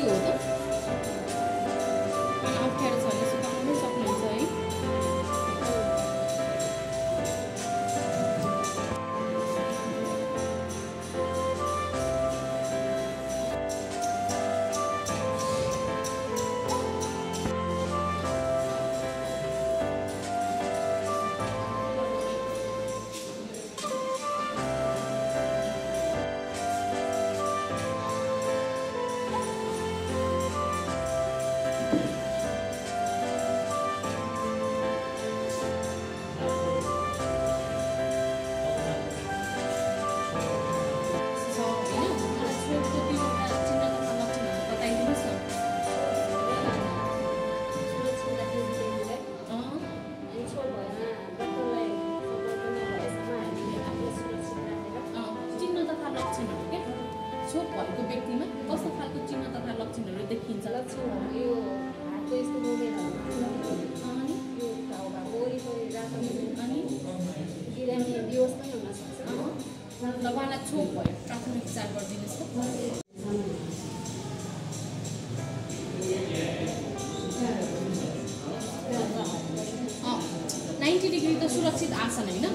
어디거든? छोप भएको व्यक्तिमा कस्तो खालको चिन्ह तथा लक्षणहरू देखिन्छ? लक्षणहरू यो हातको यस्तो अनि? उहाँलाई छोप भयो। प्राथमिक उपचार गरिदिनुहोस् नाइन्टी डिग्री त सुरक्षित आसन होइन?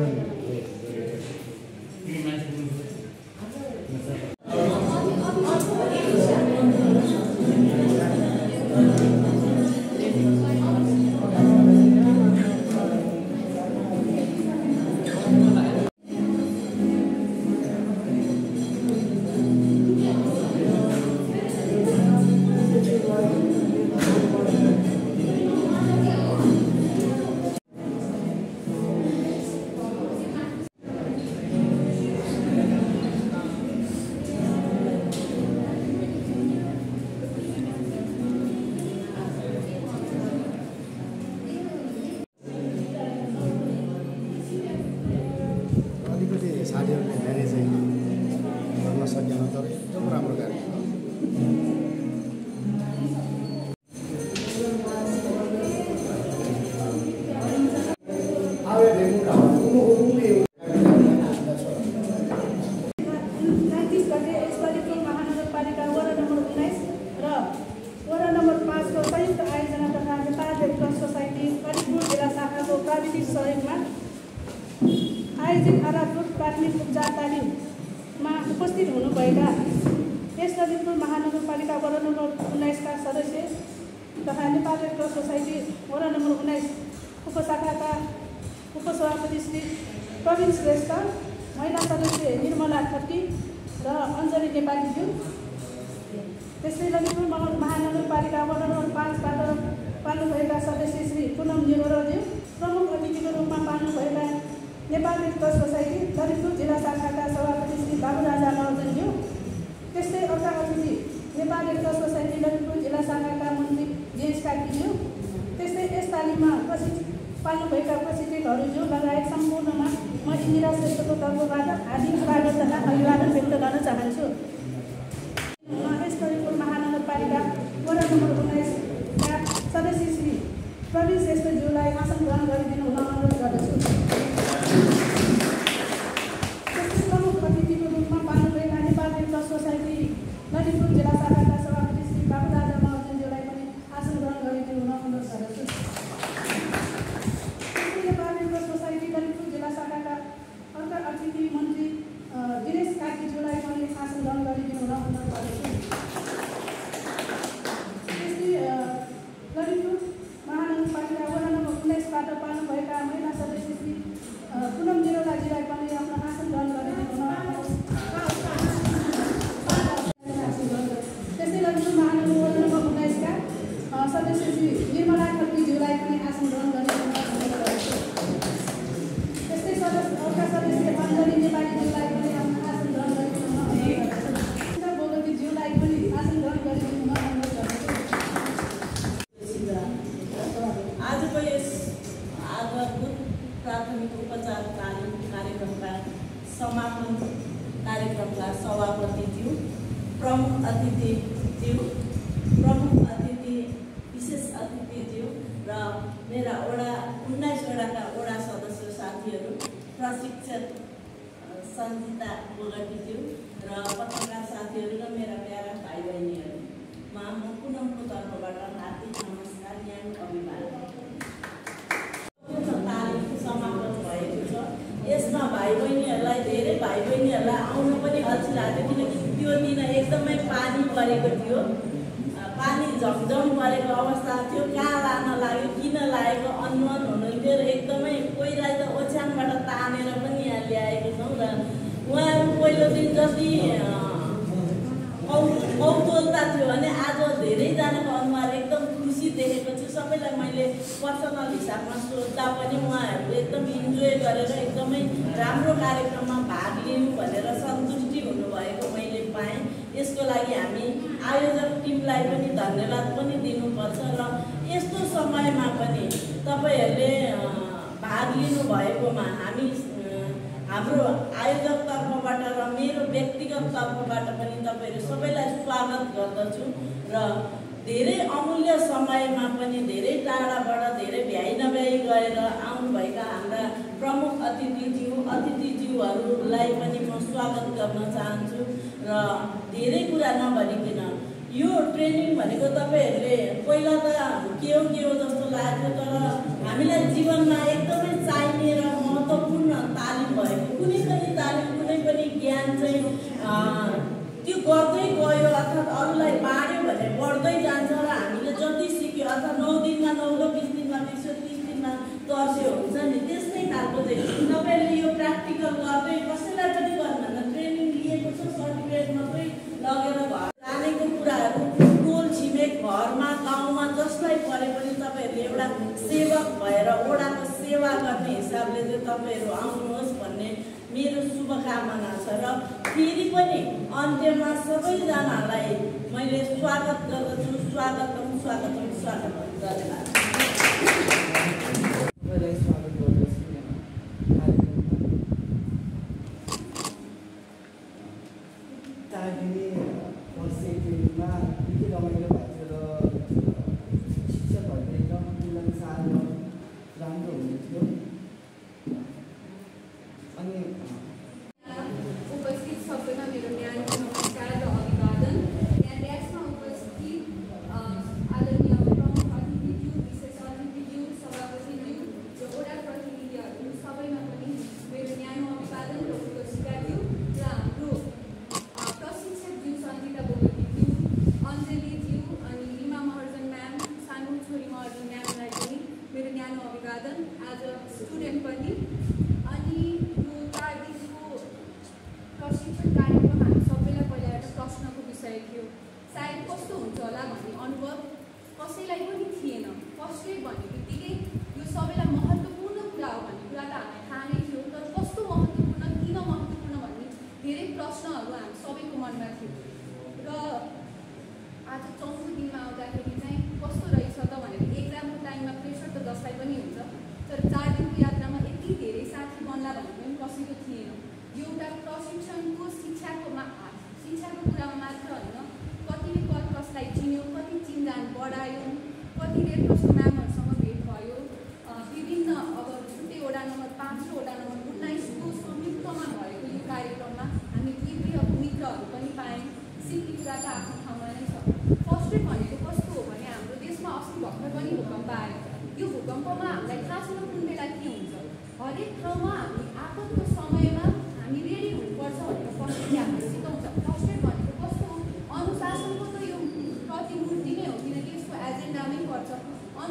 Amen. Nepal medical society Lalitpur जिल्ला शाखाका सभापति श्री बाबु राजा महजनज्यू त्यस्तै अर्का अतिथि नेपाल मेडिकल सोसाइटी ललितपुर जिल्ला शाखाका मन्त्री जेएस काकीज्यू त्यस्तै यस तालिममा प्रशिक्षित पाल्नुभएका प्रशिक्षकहरू लगायत सम्पूर्णमा म इन्दिरा श्रेष्ठको तर्फबाट हार्दिक स्वागत तथा अभिवादन व्यक्त गर्न चाहन्छु। यस महानगरपालिका वडा नम्बर उन्नाइसका सदस्य श्री प्रवीण श्रेष्ठज्यूलाई आसन ग्रहण गरिदिनु हुन अनुरोध थियो। प्रमुख अतिथि विशेष अतिथि थियो र मेरा वडा उन्नाइसवटाका वडा सदस्य साथीहरू प्रशिक्षक सञ्जिता थियो र पत्रकार साथीहरू र मेरा प्यारा भाइ बहिनीहरूमा म पुनमको तर्फबाट हार्दिक नमस्कार न्यानो अभिवादन। परेको थियो। पानी झमझम परेको अवस्था थियो। कहाँ लान लाग्यो किन लागेको? अनुमान हुनुहुन्थ्यो र एकदमै कोहीलाई त ओछ्यानबाट तानेर पनि यहाँ ल्याएको छौँ र उहाँहरू पहिलो दिन जति अ, कौ- कौतूहलता थियो भने आज धेरैजनाको अनुहार एकदम खुसी देखेको छु। सबैलाई मैले पर्सनल हिसाबमा सोद्धा पनि उहाँहरूले एकदम इन्जोय गरेर एकदमै राम्रो कार्यक्रममा भाग लिनु भनेर सन्तुष्टि हुनुभएको मैले पाएँ। यसको लागि हामी आयोजक टिमलाई पनि धन्यवाद पनि दिनुपर्छ र यस्तो समयमा पनि तपाईँहरूले भाग लिनुभएकोमा हामी हाम्रो आयोजक तर्फबाट र मेरो व्यक्तिगत तर्फबाट पनि तपाईँहरू सबैलाई स्वागत गर्दछु र धेरै अमूल्य समयमा पनि धेरै टाढाबाट धेरै भ्याइ नभ्याइ गएर आउनुभएका हाम्रा प्रमुख अतिथिज्यू अतिथिज्यूहरूलाई पनि म स्वागत गर्न चाहन्छु। र धेरै कुरा नभनिकन यो ट्रेनिङ भनेको तपाईँहरूले पहिला त के हो के हो जस्तो लाग्थ्यो तर हामीलाई जीवनमा एकदमै चाहिने र महत्त्वपूर्ण तालिम भएको कुनै पनि तालिम कुनै पनि ज्ञान चाहिँ त्यो गर्दै गयो अर्थात् अरूलाई बाँड्यो भने बढ्दै जान्छ र हामीले जति सिक्यो अर्थात् नौ दिनमा नौलो बिस दिनमा बिसो तिस दिनमा तर्स्यो हुन्छ नि त्यस्तै खालको चाहिँ। तपाईँहरूले यो प्र्याक्टिकल गर्दै कसैलाई पनि सर्टिफिकेट मात्रै लगेर घर जानेको कुराहरू टोल छिमेक घरमा गाउँमा जसलाई परे पनि तपाईँहरूले एउटा सेवक भएर ओडाको सेवा गर्ने हिसाबले चाहिँ तपाईँहरू आउनुहोस् भन्ने मेरो शुभकामना छ। र फेरि पनि अन्त्यमा सबैजनालाई मैले स्वागत गर्दछु। स्वागतम स्वागतम स्वागतम। धन्यवाद तपाईँलाई स्वागत गर्दछु यहाँ कार्यक्रममा तागिने पर्सेन्टेजमा निकै रमाइलो भएको थियो र शिक्षकहरूले एकदम मिलनसार र राम्रो हुनुहुन्थ्यो अनि उपस्थित सबैमा मेरो न्यानो नमस्कार र अभिवादन यहाँ ड्याक्समा उपस्थित अ, आदरणीय प्रमुख अतिथिज्यू विशेष अतिथिज्यू सभापतिज्यू र वडा प्रतिनिधिहरू सबैमा पनि मेरो न्यानो अभिवादन र उपस्थितिज्यू र हाम्रो अ, प्रशिक्षकज्यू सङ्गीता बोगटीज्यू अञ्जलीज्यू अनि लिमा महर्जन म्याम सानो छोरी महर्जन म्यामलाई पनि मेरो न्यानो अभिवादन आज स्टुडेन्ट पनि अनि यो चार दिनको प्रशिक्षण कार्यक्रम हामी सबैलाई पहिला एउटा प्रश्नको विषय थियो सायद कस्तो हुन्छ होला भन्ने अनुभव कसैलाई पनि थिएन फर्स्टै भन्ने बित्तिकै यो सबैलाई महत्त्वपूर्ण कुरा हो भन्ने कुरा त हामीलाई थाहा नै थियो तर कस्तो महत्त्वपूर्ण किन महत्त्वपूर्ण भन्ने धेरै प्रश्नहरू हामी सबैको मनमा थियो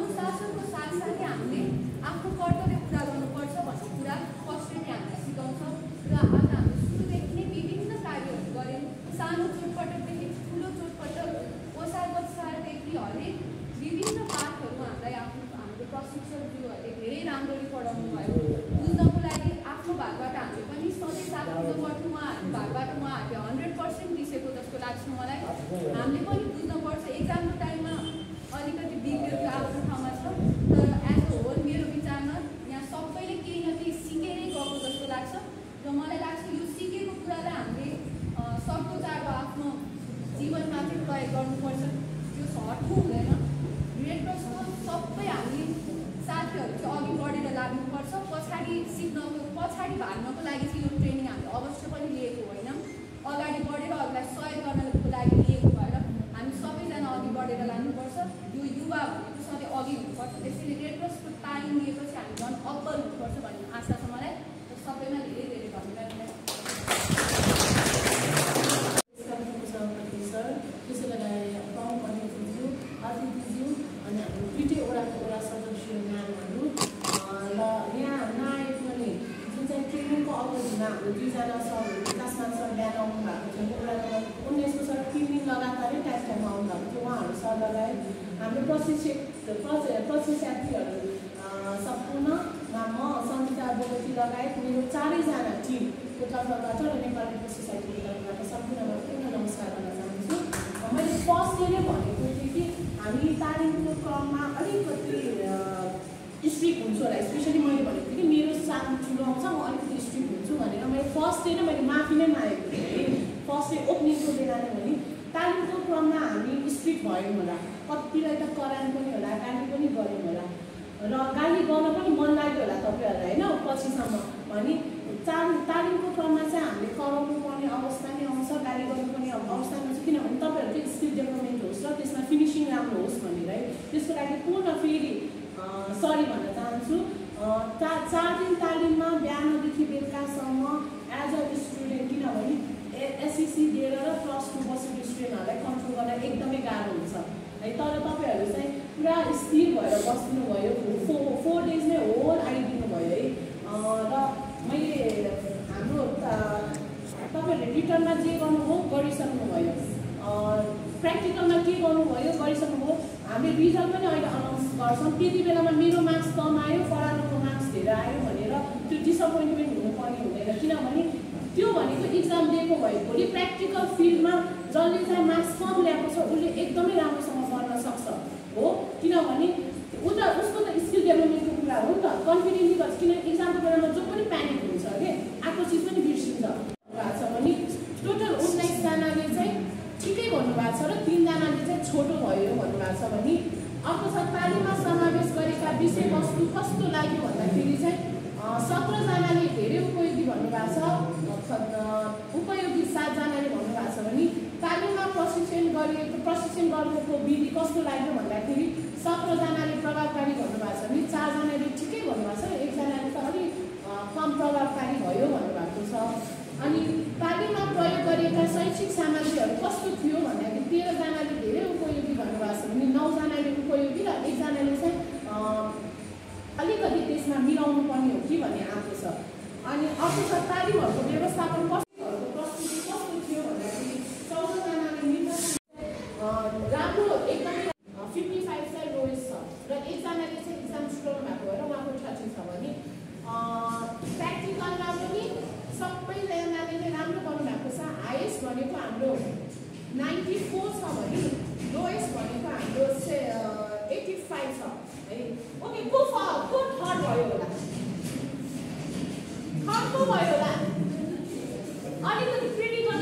अनुशासन को साथ साथ हामीले आफ्नो कर्तव्य पूरा सिक्नको पछाडि भाग्नको लागि चाहिँ यो ट्रेनिङ हामीले अवश्य पनि लिएको होइन। अगाडि बढेर अरूलाई सहयोग गर्नको लागि लिएको भएर हामी सबैजना अघि बढेर लानुपर्छ। यो युवा भनेको सधैँ अघि हुनुपर्छ त्यसैले रेड क्रसको तालिम लिएपछि हामी झन् अब्बल हुनुपर्छ भन्ने आशा छ मलाई र सबैमा धेरै धेरै धन्यवाद सर लगायत हाम्रो प्रशिक्षक प्रशि- प्रशिक्षार्थीहरू अँ, सम्पूर्णमा म सङ्गीता बोगटी लगायत मेरो चारैजना टिमको तर्फबाट र नेपाली प्रेस सोसाइटीको तर्फबाट सम्पूर्णमा पूर्ण नमस्कार गर्न चाहन्छु अँ, नै भनेको थिएँ कि हामी तालिमको क्रममा अलिकति स्ट्रिक हुन्छु होला। स्पेसली मैले भनेको थिएँ कि मेरो सानो ठुलो आउँछ म अलिकति स्ट्रिक हुन्छु भनेर मैले फर्स्ट डे नै मैले माफी नै मागेको थिएँ। फर्स्ट डे ओपनिङको बेला नै भने तालिमको क्रममा हामी स्ट्रिक भयौँ होला। कतिलाई त करान पनि होला गाली पनि गऱ्यौँ होला। र गाली गर्न पनि मन लाग्यो होला तपाईँहरूलाई होइन? पछिसम्म। भने तालिमको क्रममा चाहिँ हामीले कराउनु पर्ने अवस्था आउँछ गाली गर्नुपर्ने अवस्था आउँछ किनभने तपाईँहरूको स्किल डेभलपमेन्ट होस् र त्यसमा फिनिसिङ राम्रो होस् भनेर है। त्यसको लागि पूर्ण फेरि सरी भन्न चाहन्छु। चा चार दिन तालिममा बिहानदेखि बेलुकासम्म एज अ स्टुडेन्ट किनभने एसइसी दिएर र प्लस टू बसेको स्टुडेन्टहरूलाई कन्ट्रोल गर्न एकदमै गाह्रो हुन्छ। है तर तपाईँहरू चाहिँ पुरा स्थिर भएर बस्नु भयो फो फोर डेज नै होल आइदिनु भयो है र मैले हाम्रो तपाईँहरूले रिटर्नमा जे गर्नुभयो गरिसक्नुभयो। प्र्याक्टिकलमा के गर्नुभयो गरिसक्नुभयो। हामीले रिजल्ट पनि अहिले अनाउन्स गर्छौँ। त्यति बेलामा मेरो मार्क्स कम आयो फरालोको मार्क्स धेरै आयो भनेर त्यो डिसपोइन्टमेन्ट हुनुपर्ने हुँदैन। किनभने त्यो भनेको इक्जाम दिएको भयो भोलि प्र्याक्टिकल फिल्डमा जसले चाहिँ मार्क्स कम ल्याएको छ उसले एकदमै राम्रोसँग गर्न सक्छ। हो किनभने ऊ त उसको त स्किल डेभलपमेन्टको कुरा हो नि त। कन्फिडेन्टली गर्छ। किनभने इक्जामको बेलामा जो पनि प्यानिक हुन्छ कि आएको चिज पनि बिर्सिन्छ भएको छ भने टोटल उन्नाइसजनाले चाहिँ ठिकै भन्नुभएको छ र तिनजनाले चाहिँ छोटो भयो भन्नुभएको छ भने अर्को छ तालिममा समावेश गरेका विषयवस्तु कस्तो लाग्यो भन्दाखेरि चाहिँ सत्रजनाले धेरै उपयोगी भन्नुभएको छ उपयोगी सातजनाले भन्नुभएको छ भने तालिममा प्रशिक्षण गरिएको प्रशिक्षण गर्नुको विधि कस्तो लाग्यो भन्दाखेरि सत्रजनाले प्रभावकारी भन्नुभएको छ भने चारजनाले ठिकै भन्नुभएको छ एकजनाले त अलिक कम प्रभावकारी भयो भन्नुभएको छ। अनि तालिममा प्रयोग गरिएका शैक्षिक सामग्रीहरू कस्तो थियो भन्दाखेरि तेह्रजनाले धेरै उपयोगी भन्नुभएको छ भने नौजनाले उपयोगी र एकजनाले चाहिँ अलिकति त्यसमा मिलाउनु पर्ने हो कि भन्ने आएको छ। अनि अर्को छ तालिमहरूको व्यवस्थापन कस्तोहरूको प्रस्तुति कस्तो थियो भन्दाखेरि चौधजनाले निर्वाचन अँ, राम्रो एकदमै फिफ्टी फाइभ चाहिँ लोएस्ट छ र एकजनाले चाहिँ इक्जाम छुटाउनु भएको भएर उहाँको थर्टी छ भने प्र्याक्टिकलमा पनि सबैजनाले नै राम्रो गर्नुभएको छ हाइएस्ट भनेको हाम्रो नाइन्टी फोर छ भने लोएस्ट भनेको हाम्रो एट्टी फाइभ छ है ओके को फ को थर्ड भयो होला थर्ड को भयो होला अलिकति क्रिटिकल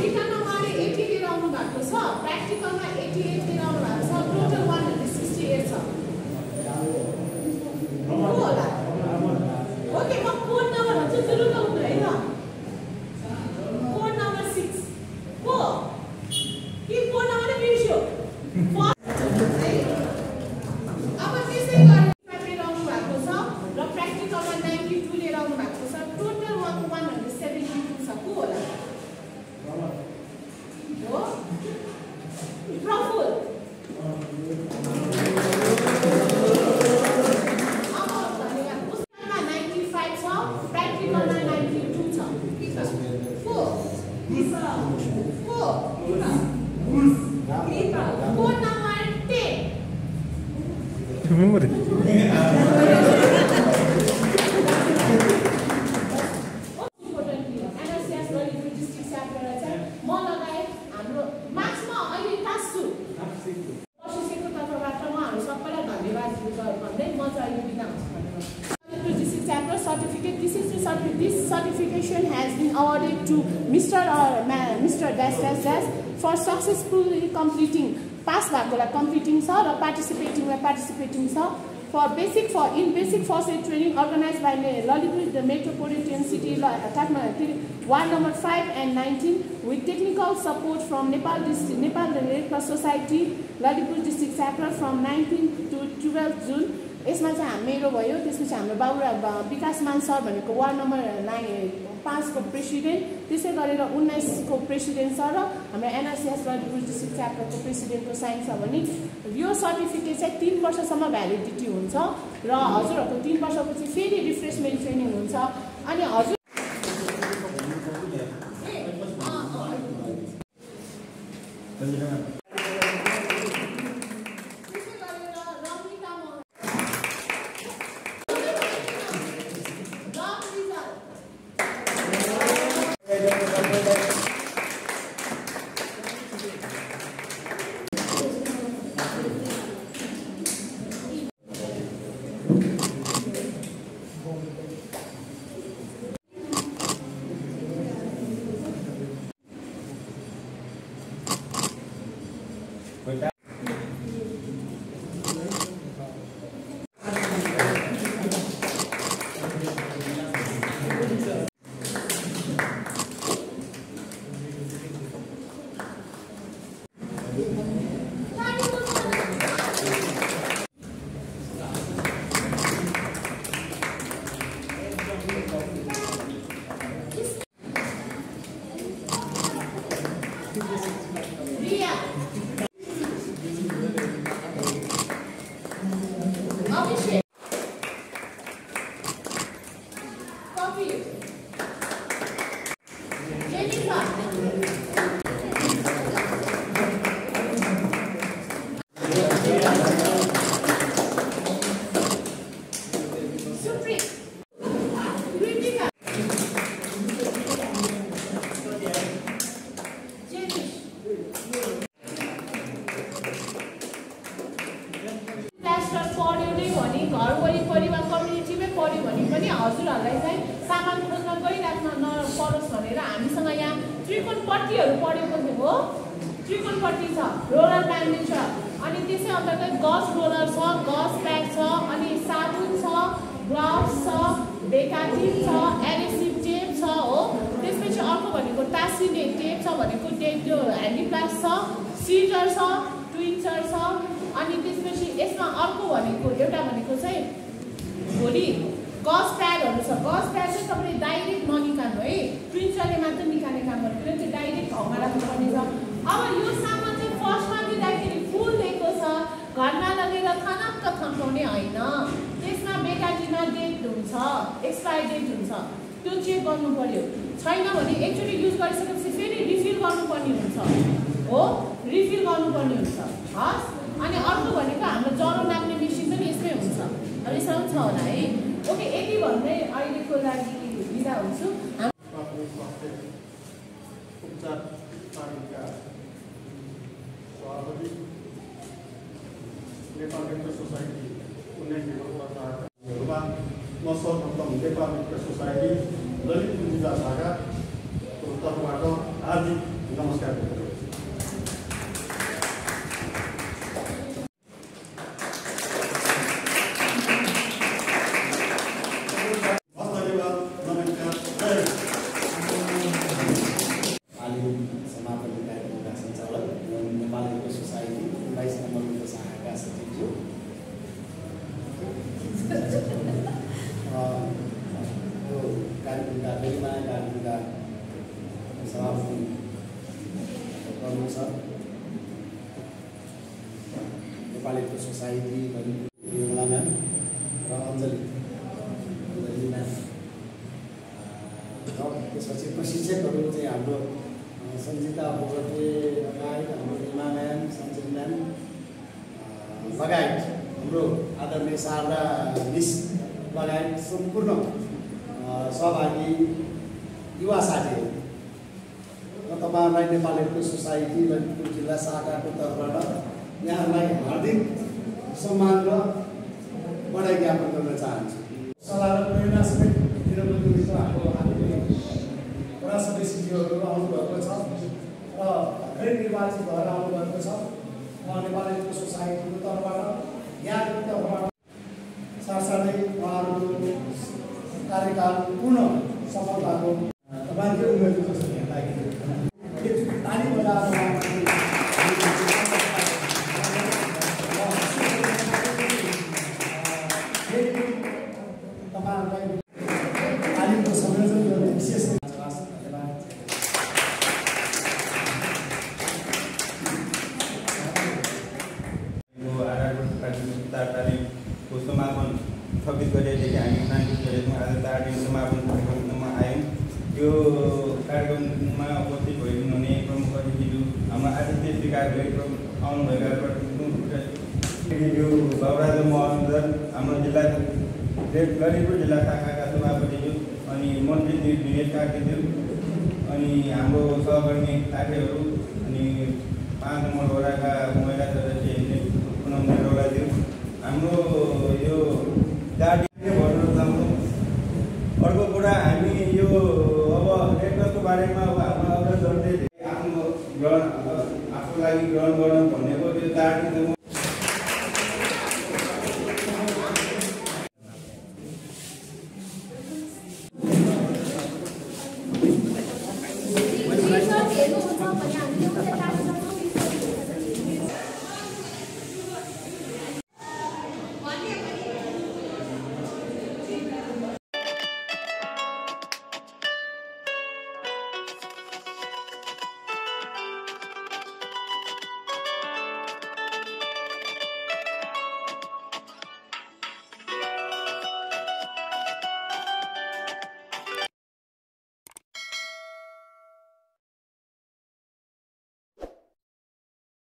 रिटर्नमा उहाँले एट्टी लिएर आउनु भएको छ प्र्याक्टिकलमा एट्टी एट लिएर आउनु भएको छ total one hundred sixty eight छ को होला ओके म कोड नम्बर भन्छु तुरुन्त उठ्नु है त कोड नम्बर सिक्स को कि कोड नम्बर नै बिर्स्यो First, है? अब त्यसै गरेर लिएर आउनु भएको छ र प्र्याक्टिकलमा नाइन्टी टू लिएर आउनु भएको छ टोटल उहाँको वान हन्ड्रेड सेभेन्टी टू छ को होला हो प्रफुल अब धन्यवाद पुस्तकमा नाइन्टी फाइभ छ प्र्याक्टिकलमा नाइन्टी टू छ को को कोड नम्बर टेन इम्पोर्टेन्ट थियो एनएसएस ललितपुर डिस्ट्रिक्ट च्याप्टरलाई चाहिँ म लगायत हाम्रो मार्क्समा अहिले क्लास छु प्रशिक्षकको तर्फबाट उहाँहरू सबैलाई धन्यवाद ग- भन्दै म चाहिँ अहिले बिदा हुन्छु धन्यवाद Lalitpur district chapter certificate this is certificate this certification has been awarded to mister mister dash dash dash for successfully completing pass भएकोलाई कम्प्लिटिङ पार्टिसिपेटिङलाई पार्टिसिपेटिङ छ for basic for in basic first aid training organized by Lollywood, the metropolitan city ward number 5 and 19 with technical support from Nepal district, Nepal Red Cross Society, Lollywood district chapter from 19 to 12 June. यसमा चाहिँ मेरो भयो त्यसपछि हाम्रो बाबुरा ब- विकास Man sir भनेको ward number nine पाँचको प्रेसिडेन्ट त्यसै गरेर उन्नाइसको प्रेसिडेन्ट छ र हाम्रो एनआरसिएस ललितपुर डिस्ट्रिक्ट च्याप्टरको प्रेसिडेन्टको साइन छ भने यो सर्टिफिकेट चाहिँ तिन वर्षसम्म भ्यालिडिटी हुन्छ र हजुरहरूको तिन वर्षपछि फेरि रिफ्रेसमेन्ट ट्रेनिङ हुन्छ। अनि हजुर Obrigado. ट्विन्चर छ अनि त्यसपछि यसमा अर्को भनेको एउटा भनेको चाहिँ भोलि गस प्याडहरू छ। गस प्याड चाहिँ तपाईँले डाइरेक्ट ननिकाल्नु है। ट्विन्चरले मात्र निकाल्ने काम गर्नु किनकि डाइरेक्ट घाउमा राख्नुपर्ने छ। अब यो सामान चाहिँ फर्स्टमा दिँदाखेरि फुल दिएको छ। घरमा लगेर थनक्क थन्काउने होइन। त्यसमा बेकाटीमा डेट हुन्छ एक्सपायर डेट हुन्छ। त्यो चेक गर्नु पर्यो छैन भने एकचोटि युज गरिसकेपछि फेरि रिफिल गर्नुपर्ने हुन्छ। हो रिफिल गर्नुपर्ने हुन्छ हस् अनि अर्को भनेको हाम्रो ज्वरो नाप्ने मेसिन पनि यसमै हुन्छ अब यसमा छ होला है ओके यति भन्दै अहिलेको लागि बिदा हुन्छु सोसाइटी म सर्वप्रथम नेपाल सोसाइटी दलित पूजा शाखाको तर्फबाट हार्दिक नमस्कार व्यक्त गर्छु धन्यवाद नमस्कार जय तालिम समापन कार्यक्रमका सञ्चालक एवं नेपाल हिन्दू सोसाइटी उन्नाइस नम्बरको शाखाका सचिवज्यू अ, यो कार्यक्रमका गरिमा कार्यक्रमका सभापति प्रमुख छ नेपाल हिन्दू सोसाइटी निर्मला म्याम र अञ्जली अञ्जली म्याम र त्यसपछि प्रशिक्षकहरू चाहिँ हाम्रो सञ्जिता बोगटे लगायत हाम्रो रिमा म्याम सञ्जय म्याम लगायत हाम्रो आदरणीय शारदा मिस लगायत सम्पूर्ण सहभागी युवा साथीहरू र तपाईँहरूलाई नेपालीहरूको सोसाइटी ललितपुर जिल्ला शाखाको तर्फबाट यहाँहरूलाई हार्दिक सम्मान र बधाई ज्ञापन गर्न चाहन्छु सल्लाह र प्रेरणा समेत दिनको निमित्त हाम्रो हामीले वडा सदस्यज्यूहरू आउनुभएको छ र निर्वाचित भएर आउनुभएको छ। म नेपाली सोसाइटीको तर्फबाट यहाँको तर्फबाट Marema